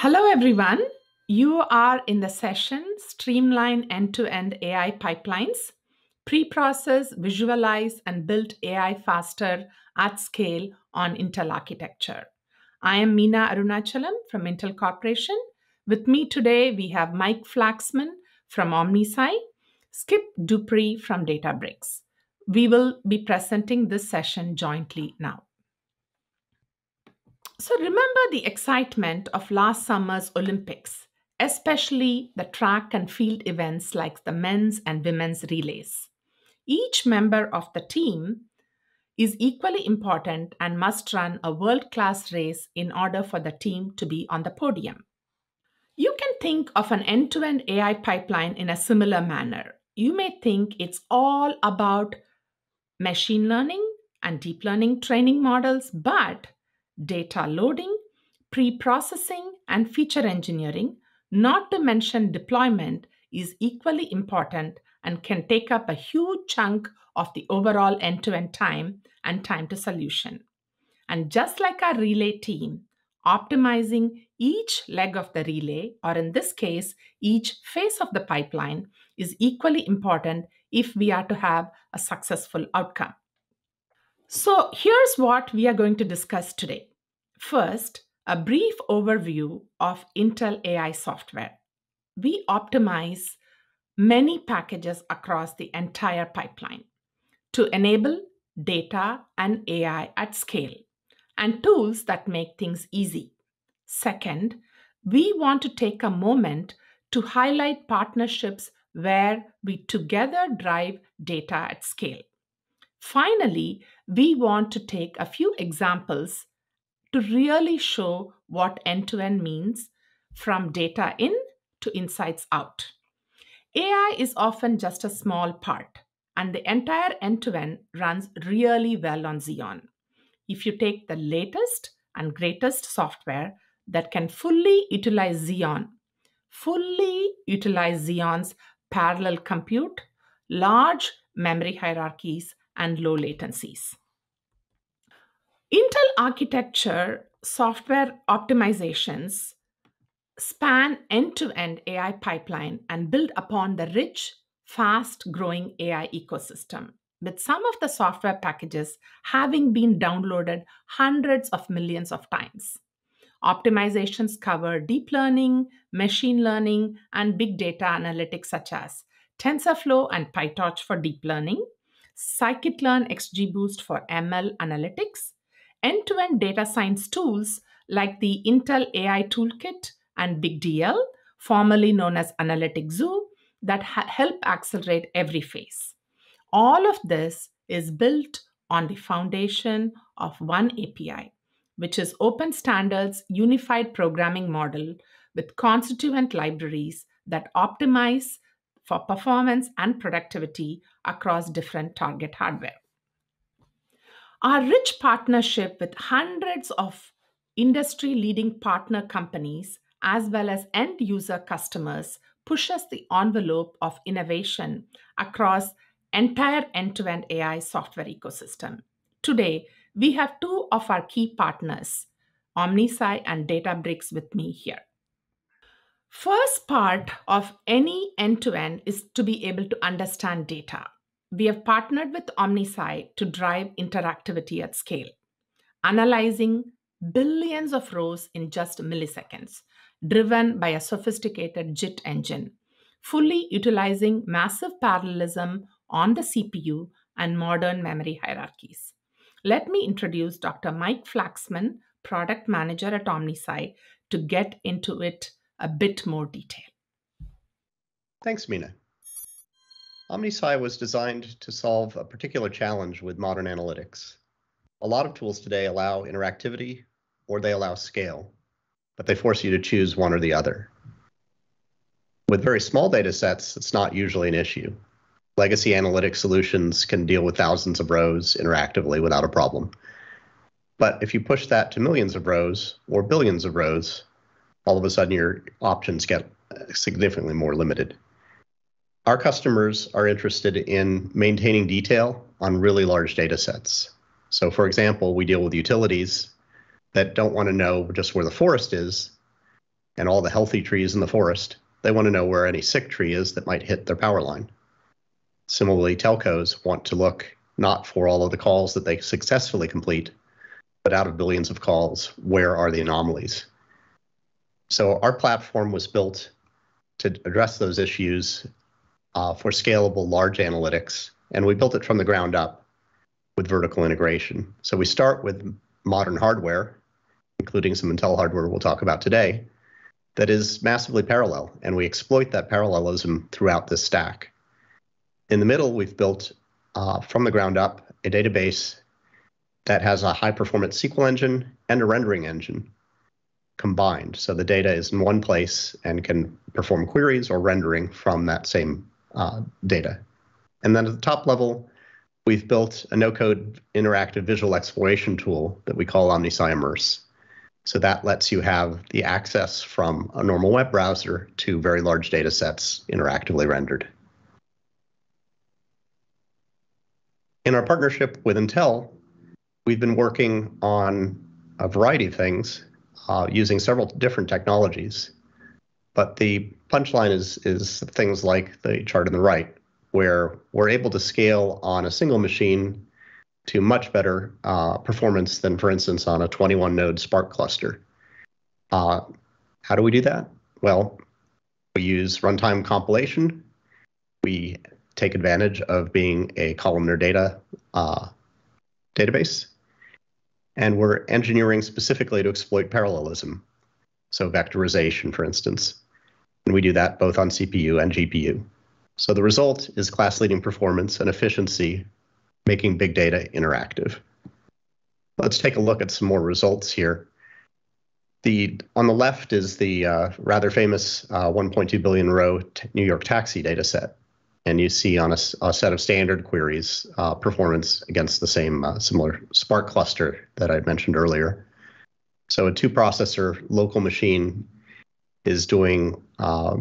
Hello, everyone. You are in the session Streamline End to End AI Pipelines, Pre Process, Visualize, and Build AI Faster at Scale on Intel Architecture. I am Meena Arunachalam from Intel Corporation. With me today, we have Mike Flaxman from OmniSci, Skip Dupree from Databricks. We will be presenting this session jointly now. So remember the excitement of last summer's Olympics, especially the track and field events like the men's and women's relays. Each member of the team is equally important and must run a world class race in order for the team to be on the podium. You can think of an end to end AI pipeline in a similar manner. You may think it's all about machine learning and deep learning training models, but data loading, pre processing, and feature engineering, not to mention deployment, is equally important and can take up a huge chunk of the overall end to end time and time to solution. And just like our relay team, optimizing each leg of the relay, or in this case, each phase of the pipeline, is equally important if we are to have a successful outcome. So, here's what we are going to discuss today. First, a brief overview of Intel AI software. We optimize many packages across the entire pipeline to enable data and AI at scale and tools that make things easy. Second, we want to take a moment to highlight partnerships where we together drive data at scale. Finally, we want to take a few examples to really show what end to end means from data in to insights out. AI is often just a small part, and the entire end to end runs really well on Xeon. If you take the latest and greatest software that can fully utilize Xeon, fully utilize Xeon's parallel compute, large memory hierarchies, and low latencies. Intel architecture software optimizations span end to end AI pipeline and build upon the rich, fast growing AI ecosystem, with some of the software packages having been downloaded hundreds of millions of times. Optimizations cover deep learning, machine learning, and big data analytics such as TensorFlow and PyTorch for deep learning, scikit-learn XGBoost for ML analytics, end to end data science tools like the Intel AI Toolkit and BigDL, formerly known as Analytic Zoo, that ha- help accelerate every phase. All of this is built on the foundation of one API, which is Open Standards Unified Programming Model with constituent libraries that optimize for performance and productivity across different target hardware. Our rich partnership with hundreds of industry leading partner companies as well as end user customers pushes the envelope of innovation across entire end-to-end AI software ecosystem. Today, we have two of our key partners, OmniSci and Databricks with me here. First part of any end-to-end is to be able to understand data we have partnered with OmniSci to drive interactivity at scale, analyzing billions of rows in just milliseconds, driven by a sophisticated JIT engine, fully utilizing massive parallelism on the CPU and modern memory hierarchies. Let me introduce Dr. Mike Flaxman, product manager at OmniSci, to get into it a bit more detail. Thanks, Meena. OmniSci was designed to solve a particular challenge with modern analytics. A lot of tools today allow interactivity or they allow scale, but they force you to choose one or the other. With very small data sets, it's not usually an issue. Legacy analytic solutions can deal with thousands of rows interactively without a problem. But if you push that to millions of rows or billions of rows, all of a sudden your options get significantly more limited. Our customers are interested in maintaining detail on really large data sets. So, for example, we deal with utilities that don't want to know just where the forest is. and all the healthy trees in the forest. They want to know where any sick tree is that might hit their power line. Similarly, telcos want to look not for all of the calls that they successfully complete, but out of billions of calls, where are the anomalies? So our platform was built to address those issues uh, for scalable large analytics, and we built it from the ground up with vertical integration. So we start with modern hardware, including some Intel hardware we'll talk about today, that is massively parallel, and we exploit that parallelism throughout this stack. In the middle, we've built uh, from the ground up a database that has a high performance SQL engine and a rendering engine combined. So the data is in one place and can perform queries or rendering from that same uh, data. And then at the top level, we've built a no-code interactive visual exploration tool that we call OmniSci. So that lets you have the access from a normal web browser to very large data sets interactively rendered. In our partnership with Intel, we've been working on a variety of things uh, using several different technologies. But the punchline is is things like the chart on the right, where we're able to scale on a single machine to much better uh, performance than, for instance, on a 21 node Spark cluster. Uh, how do we do that? Well, we use runtime compilation. We take advantage of being a columnar data uh, database and we're engineering specifically to exploit parallelism. So vectorization, for instance. And we do that both on CPU and GPU. So the result is class-leading performance and efficiency, making big data interactive. Let's take a look at some more results here. The, on the left is the uh, rather famous uh, 1.2 billion row New York taxi data set and you see on a, a set of standard queries uh, performance against the same uh, similar Spark cluster that I mentioned earlier. So a two processor local machine is doing uh,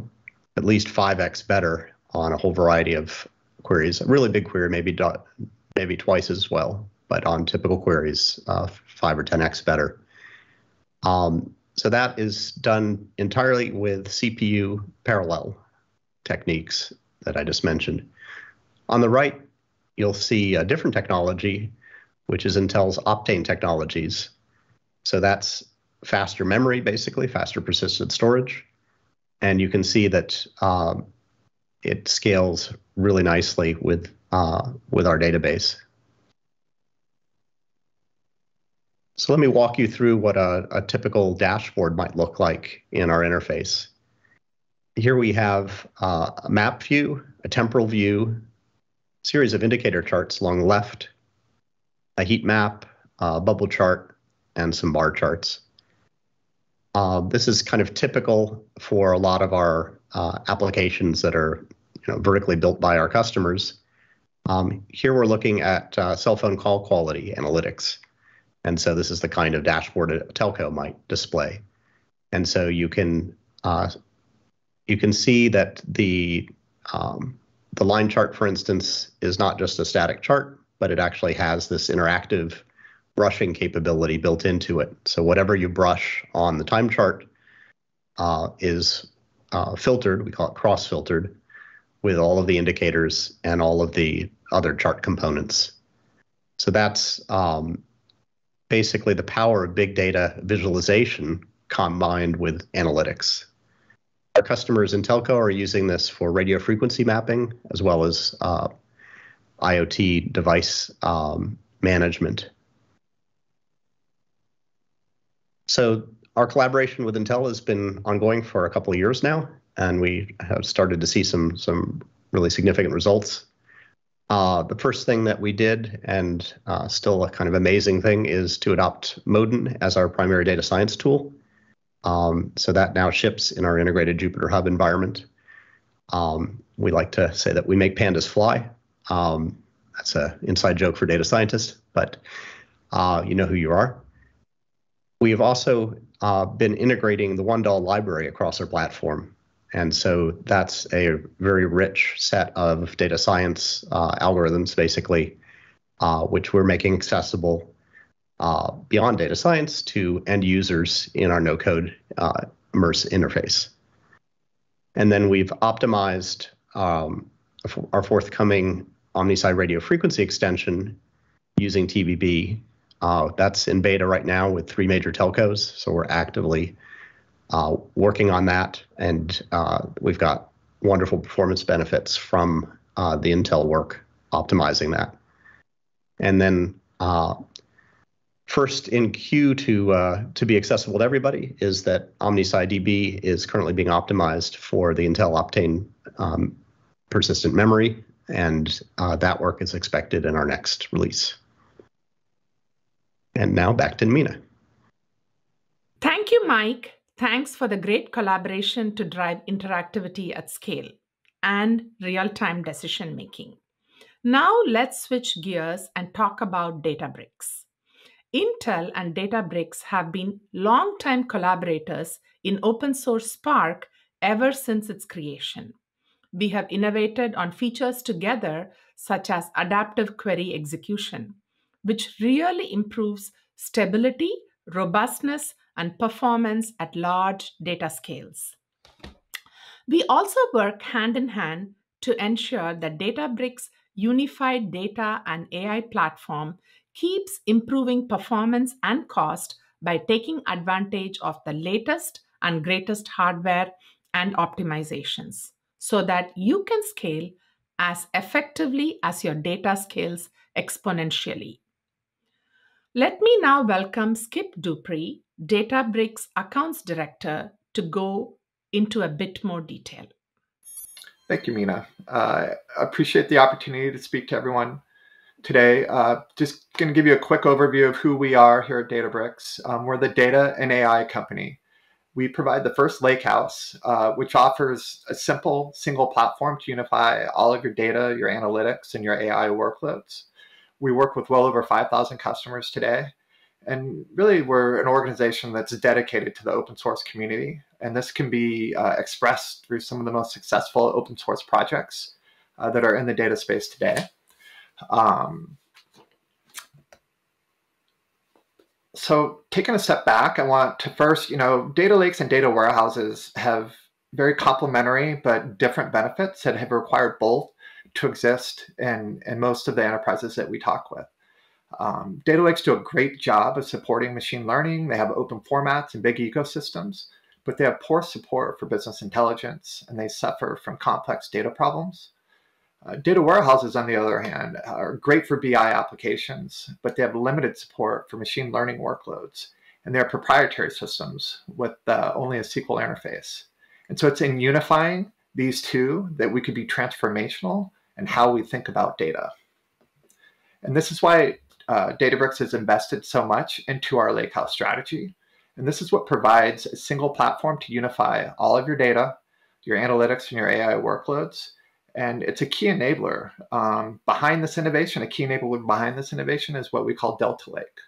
at least 5x better on a whole variety of queries. A really big query, maybe maybe twice as well, but on typical queries, uh, five or 10x better. Um, so that is done entirely with CPU parallel techniques that I just mentioned. On the right, you'll see a different technology, which is Intel's Optane technologies. So that's faster memory, basically, faster persistent storage. And you can see that uh, it scales really nicely with, uh, with our database. So let me walk you through what a, a typical dashboard might look like in our interface here we have uh, a map view, a temporal view, series of indicator charts along the left, a heat map, a bubble chart, and some bar charts. Uh, this is kind of typical for a lot of our uh, applications that are you know, vertically built by our customers. Um, here we're looking at uh, cell phone call quality analytics. And so this is the kind of dashboard a telco might display. And so you can uh, you can see that the um, the line chart, for instance, is not just a static chart, but it actually has this interactive brushing capability built into it. So whatever you brush on the time chart uh, is uh, filtered. We call it cross-filtered with all of the indicators and all of the other chart components. So that's um, basically the power of big data visualization combined with analytics. Our customers in telco are using this for radio frequency mapping as well as uh, IoT device um, management. So our collaboration with Intel has been ongoing for a couple of years now, and we have started to see some some really significant results. Uh, the first thing that we did, and uh, still a kind of amazing thing, is to adopt Modin as our primary data science tool. Um, so that now ships in our integrated Jupyter Hub environment. Um, we like to say that we make pandas fly. Um, that's an inside joke for data scientists, but uh, you know who you are. We have also uh, been integrating the OneDAL library across our platform. And so that's a very rich set of data science uh, algorithms, basically, uh, which we're making accessible uh, beyond data science to end users in our no code uh, Immerse interface. And then we've optimized um, our forthcoming OmniSci radio frequency extension using TBB. Uh, that's in beta right now with three major telcos, so we're actively uh, working on that, and uh, we've got wonderful performance benefits from uh, the Intel work optimizing that. And then uh, first in queue to uh, to be accessible to everybody is that OmniSci DB is currently being optimized for the Intel Optane um, persistent memory, and uh, that work is expected in our next release. And now back to Meena. Thank you, Mike. Thanks for the great collaboration to drive interactivity at scale and real time decision making. Now let's switch gears and talk about Databricks. Intel and Databricks have been long-time collaborators in open source Spark ever since its creation. We have innovated on features together, such as adaptive query execution, which really improves stability, robustness, and performance at large data scales. We also work hand in hand to ensure that Databricks' unified data and AI platform keeps improving performance and cost by taking advantage of the latest and greatest hardware and optimizations so that you can scale as effectively as your data scales exponentially. Let me now welcome Skip Dupree, Databricks Accounts Director, to go into a bit more detail. Thank you, Meena. Uh, I appreciate the opportunity to speak to everyone today. Uh, just going to give you a quick overview of who we are here at Databricks. Um, we're the data and AI company. We provide the first lakehouse, uh, which offers a simple single platform to unify all of your data, your analytics, and your AI workloads. We work with well over 5,000 customers today. And really, we're an organization that's dedicated to the open source community. And this can be uh, expressed through some of the most successful open source projects uh, that are in the data space today. Um, so taking a step back, I want to first, you know, data lakes and data warehouses have very complementary but different benefits that have required both to exist in, in most of the enterprises that we talk with. Um, data lakes do a great job of supporting machine learning. They have open formats and big ecosystems, but they have poor support for business intelligence and they suffer from complex data problems. Uh, data warehouses, on the other hand, are great for BI applications, but they have limited support for machine learning workloads. And they're proprietary systems with uh, only a SQL interface. And so it's in unifying these two that we could be transformational in how we think about data. And this is why uh, Databricks has invested so much into our Lakehouse strategy. And this is what provides a single platform to unify all of your data, your analytics, and your AI workloads and it's a key enabler um, behind this innovation. A key enabler behind this innovation is what we call Delta Lake.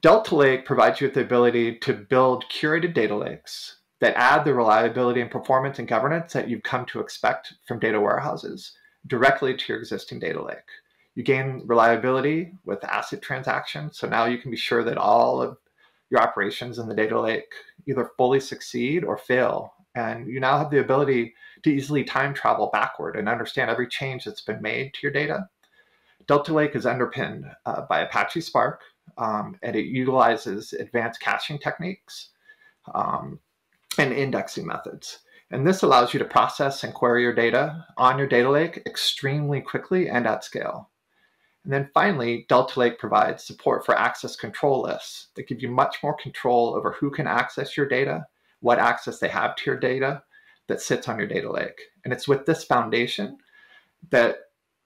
Delta Lake provides you with the ability to build curated data lakes that add the reliability and performance and governance that you've come to expect from data warehouses directly to your existing data lake. You gain reliability with ACID transactions. So now you can be sure that all of your operations in the data lake either fully succeed or fail. And you now have the ability to easily time travel backward and understand every change that's been made to your data. Delta Lake is underpinned uh, by Apache Spark, um, and it utilizes advanced caching techniques um, and indexing methods. And this allows you to process and query your data on your data lake extremely quickly and at scale. And then finally, Delta Lake provides support for access control lists that give you much more control over who can access your data, what access they have to your data, that sits on your data lake. And it's with this foundation that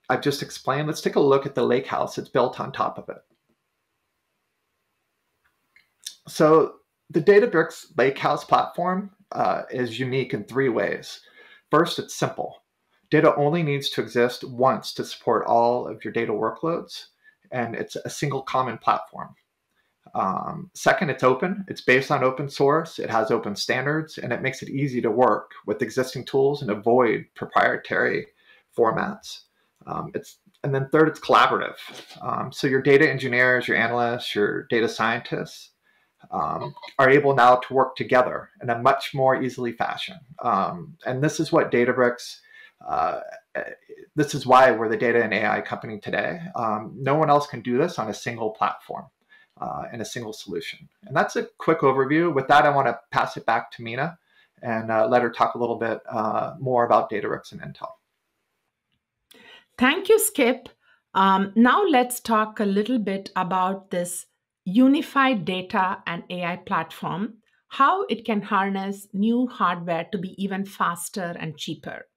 I've just explained. Let's take a look at the lake house that's built on top of it. So the Databricks Lakehouse platform uh, is unique in three ways. First, it's simple. Data only needs to exist once to support all of your data workloads, and it's a single common platform. Um, second, it's open. It's based on open source. It has open standards, and it makes it easy to work with existing tools and avoid proprietary formats. Um, it's and then third, it's collaborative. Um, so your data engineers, your analysts, your data scientists um, are able now to work together in a much more easily fashion. Um, and this is what Databricks, uh, this is why we're the data and AI company today. Um, no one else can do this on a single platform uh, in a single solution. And that's a quick overview. With that, I want to pass it back to Meena and uh, let her talk a little bit uh, more about Databricks and Intel. Thank you, Skip. Um, now let's talk a little bit about this unified data and AI platform, how it can harness new hardware to be even faster and cheaper.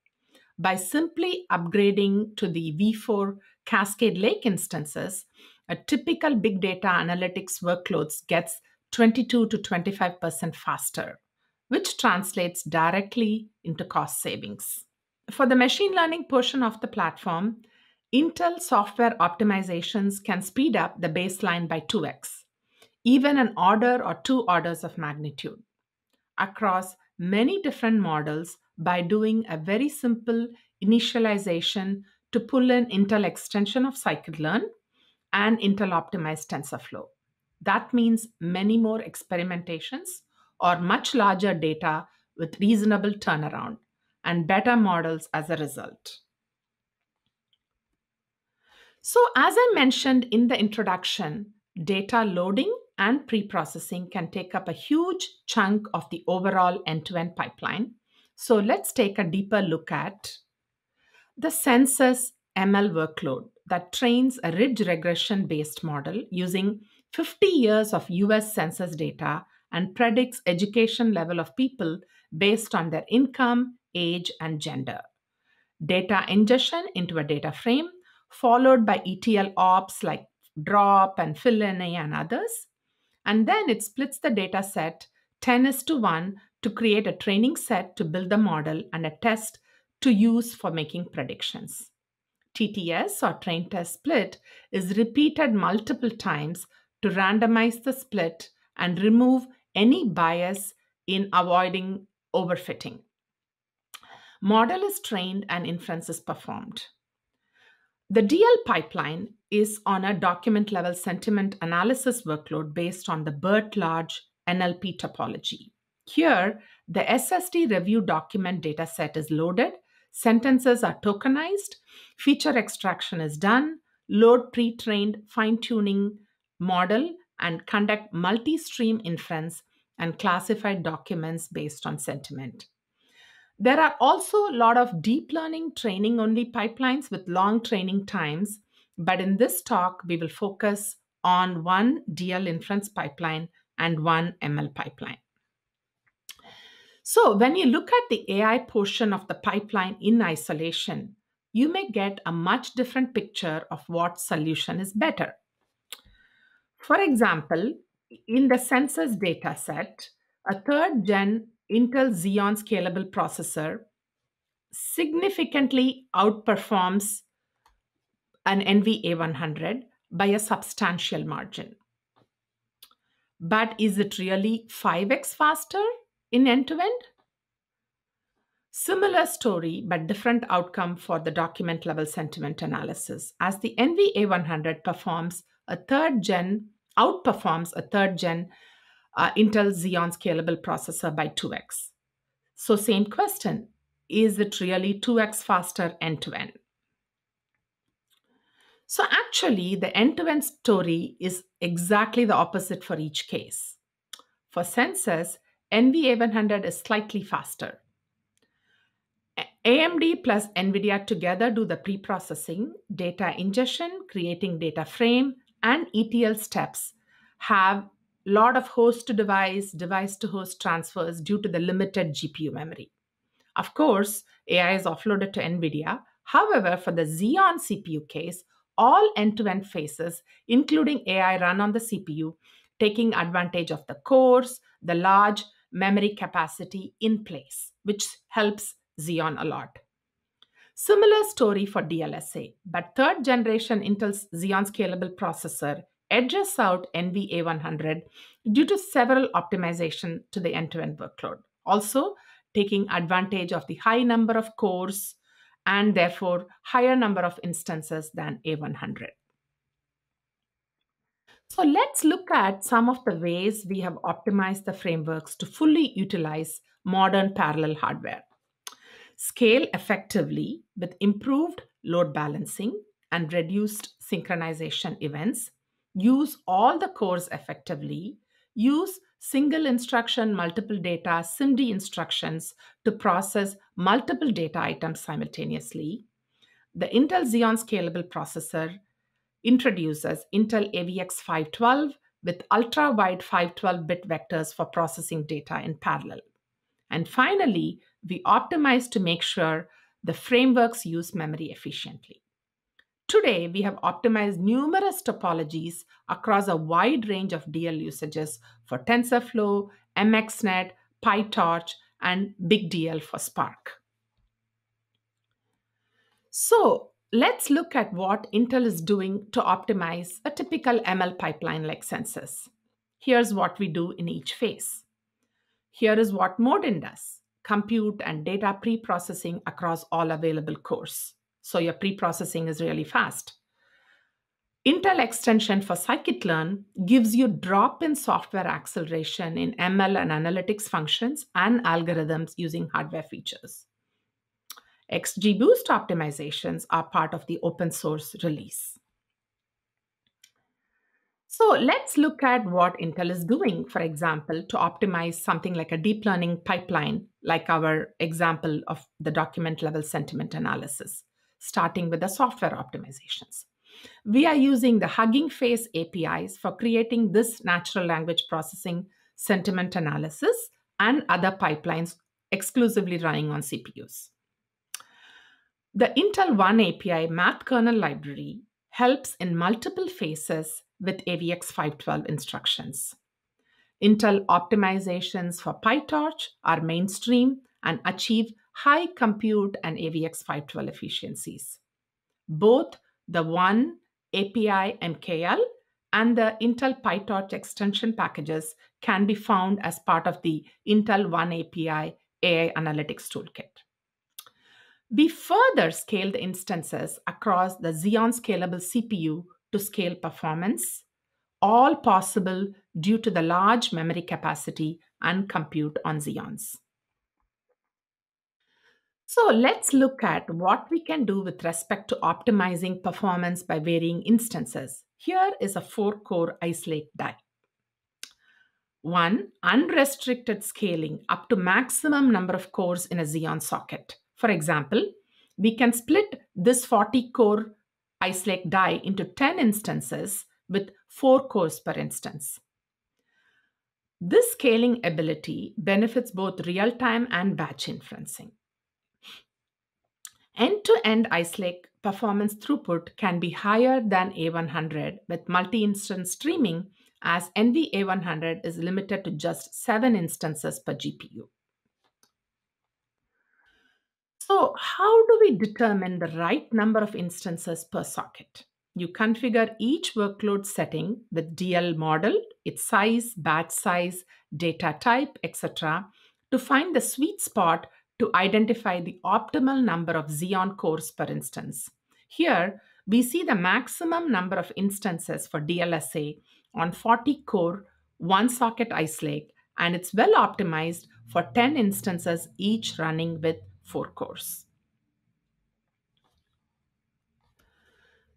By simply upgrading to the V4 Cascade Lake instances, a typical big data analytics workloads gets 22 to 25% faster, which translates directly into cost savings. For the machine learning portion of the platform, Intel software optimizations can speed up the baseline by 2x, even an order or two orders of magnitude, across many different models by doing a very simple initialization to pull in Intel extension of scikit-learn and Intel optimized TensorFlow. That means many more experimentations or much larger data with reasonable turnaround and better models as a result. So, as I mentioned in the introduction, data loading and pre-processing can take up a huge chunk of the overall end-to-end pipeline. So let's take a deeper look at the census ML workload that trains a ridge regression based model using 50 years of US census data and predicts education level of people based on their income, age, and gender. Data ingestion into a data frame, followed by ETL ops like drop and fill in and others. And then it splits the data set 10 is to 1 to create a training set to build the model and a test to use for making predictions. TTS or train test split is repeated multiple times to randomize the split and remove any bias in avoiding overfitting. Model is trained and inference is performed. The DL pipeline is on a document level sentiment analysis workload based on the BERT large NLP topology. Here, the SSD review document dataset is loaded Sentences are tokenized, feature extraction is done, load pre trained fine tuning model, and conduct multi stream inference and classify documents based on sentiment. There are also a lot of deep learning training only pipelines with long training times, but in this talk, we will focus on one DL inference pipeline and one ML pipeline. So, when you look at the AI portion of the pipeline in isolation, you may get a much different picture of what solution is better. For example, in the census data set, a third gen Intel Xeon scalable processor significantly outperforms an NVA100 by a substantial margin. But is it really 5x faster? In end to end? Similar story, but different outcome for the document level sentiment analysis, as the NVA100 performs a third gen, outperforms a third gen uh, Intel Xeon scalable processor by 2x. So, same question is it really 2x faster end to end? So, actually, the end to end story is exactly the opposite for each case. For census, NVA100 is slightly faster. AMD plus NVIDIA together do the pre-processing, data ingestion, creating data frame, and ETL steps have a lot of host to device, device to host transfers due to the limited GPU memory. Of course, AI is offloaded to NVIDIA. However, for the Xeon CPU case, all end-to-end phases, including AI run on the CPU, taking advantage of the cores, the large memory capacity in place, which helps Xeon a lot. Similar story for DLSA, but third generation Intel's Xeon scalable processor edges out NVA100 due to several optimization to the end-to-end workload. Also, taking advantage of the high number of cores and therefore higher number of instances than A100. So let's look at some of the ways we have optimized the frameworks to fully utilize modern parallel hardware. Scale effectively with improved load balancing and reduced synchronization events. Use all the cores effectively. Use single instruction, multiple data, SIMD instructions to process multiple data items simultaneously. The Intel Xeon Scalable Processor introduces Intel AVX 512 with ultra wide 512 bit vectors for processing data in parallel. And finally, we optimize to make sure the frameworks use memory efficiently. Today, we have optimized numerous topologies across a wide range of DL usages for TensorFlow, MXNet, PyTorch, and BigDL for Spark. So, let's look at what Intel is doing to optimize a typical ML pipeline like Census. Here's what we do in each phase. Here is what Modin does compute and data pre-processing across all available cores. So your pre-processing is really fast. Intel extension for scikit-learn gives you drop-in software acceleration in ML and analytics functions and algorithms using hardware features. XGBoost optimizations are part of the open source release. So let's look at what Intel is doing, for example, to optimize something like a deep learning pipeline, like our example of the document level sentiment analysis, starting with the software optimizations. We are using the Hugging Face APIs for creating this natural language processing sentiment analysis and other pipelines exclusively running on CPUs. The Intel One API math kernel library helps in multiple phases with AVX 512 instructions. Intel optimizations for PyTorch are mainstream and achieve high compute and AVX 512 efficiencies. Both the One API and MKL and the Intel PyTorch extension packages can be found as part of the Intel One API AI Analytics Toolkit. We further scaled instances across the Xeon Scalable CPU to scale performance, all possible due to the large memory capacity and compute on Xeons. So let's look at what we can do with respect to optimizing performance by varying instances. Here is a four core Ice Lake die. One, unrestricted scaling up to maximum number of cores in a Xeon socket. For example, we can split this 40 core Ice Lake die into 10 instances with 4 cores per instance. This scaling ability benefits both real time and batch inferencing. End to end Ice Lake performance throughput can be higher than A100 with multi instance streaming, as NVA100 is limited to just 7 instances per GPU. So how do we determine the right number of instances per socket? You configure each workload setting with DL model, its size, batch size, data type, etc., to find the sweet spot to identify the optimal number of Xeon cores per instance. Here, we see the maximum number of instances for DLSA on 40 core, one socket Ice Lake, and it's well optimized for 10 instances each running with four cores.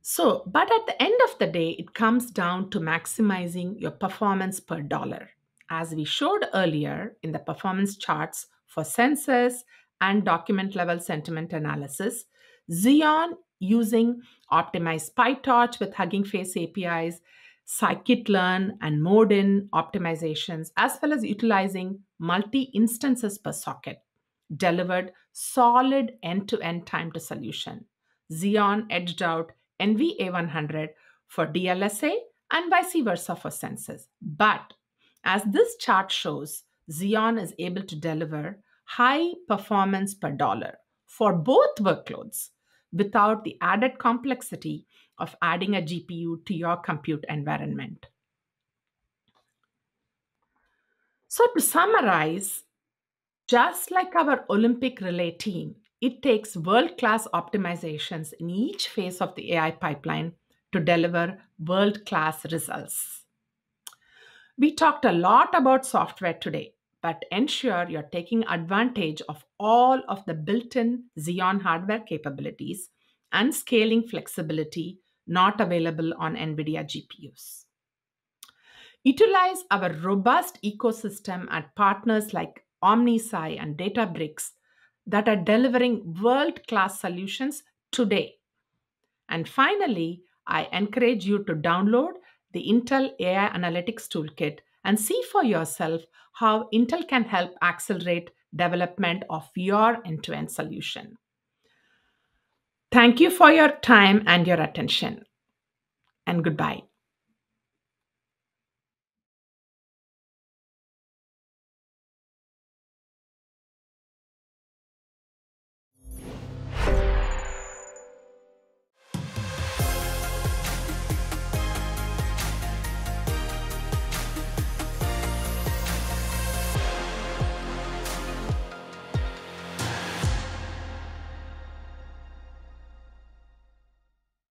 So, but at the end of the day, it comes down to maximizing your performance per dollar. As we showed earlier in the performance charts for census and document level sentiment analysis, Xeon using optimized PyTorch with Hugging Face APIs, scikit-learn and Modin optimizations, as well as utilizing multi instances per socket delivered solid end to end time to solution. Xeon edged out NVA100 for DLSA and vice versa for census. But as this chart shows, Xeon is able to deliver high performance per dollar for both workloads without the added complexity of adding a GPU to your compute environment. So, to summarize, just like our Olympic relay team, it takes world class optimizations in each phase of the AI pipeline to deliver world class results. We talked a lot about software today, but ensure you're taking advantage of all of the built in Xeon hardware capabilities and scaling flexibility not available on NVIDIA GPUs. Utilize our robust ecosystem at partners like OmniSci and Databricks that are delivering world class solutions today. And finally, I encourage you to download the Intel AI Analytics Toolkit and see for yourself how Intel can help accelerate development of your end to end solution. Thank you for your time and your attention. And goodbye.